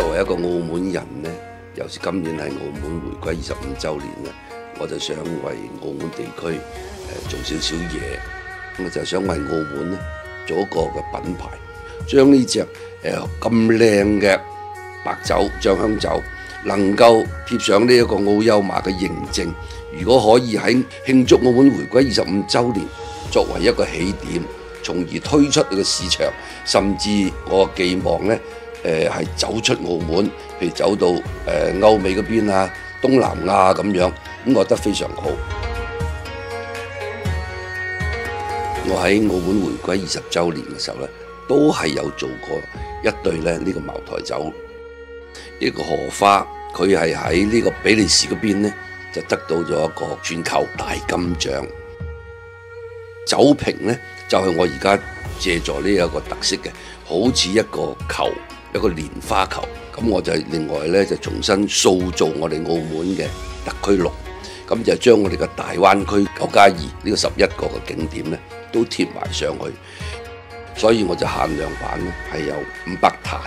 作為一個澳門人呢，尤其今年係澳門回歸二十五週年咧，我就想為澳門地區誒、做少少嘢，我就想為澳門咧做一個嘅品牌，將呢隻誒咁靚嘅白酒醬香酒能夠貼上呢一個澳優瑪嘅認證。如果可以喺慶祝澳門回歸二十五週年作為一個起點，從而推出呢個市場，甚至我寄望呢。誒係、走出澳門，譬如走到誒、歐美嗰邊啊、東南亞咁樣，咁我覺得非常好。我喺澳門回歸二十週年嘅時候咧，都係有做過一對咧呢、個茅台酒，呢、這個荷花佢係喺呢個比利時嗰邊咧就得到咗一個全球大金獎。酒瓶咧就係、我而家借助呢一個特色嘅，好似一個球。一個蓮花球，咁我就另外咧就重新塑造我哋澳門嘅特區綠，咁就將我哋嘅大灣區九加二呢個十一個嘅景點咧都貼埋上去，所以我就限量版咧係有五百壇。